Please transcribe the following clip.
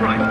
right.